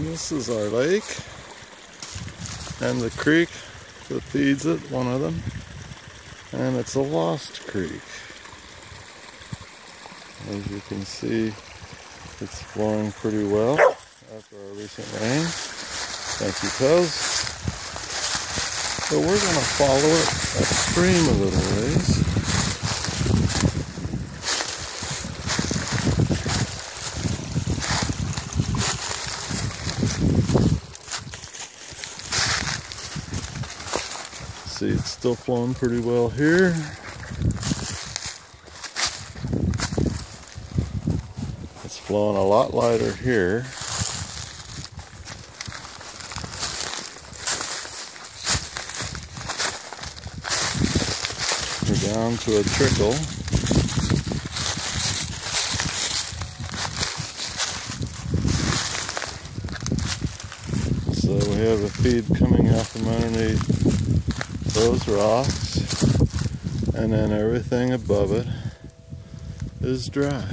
And this is our lake and the creek that feeds it, one of them. And it's a lost creek. As you can see, it's flowing pretty well after our recent rain. Thank you, Cuz. So we're going to follow it upstream a little ways. See, it's still flowing pretty well here. It's flowing a lot lighter here. We're down to a trickle. So we have a feed coming out from underneath those rocks and then everything above it is dry.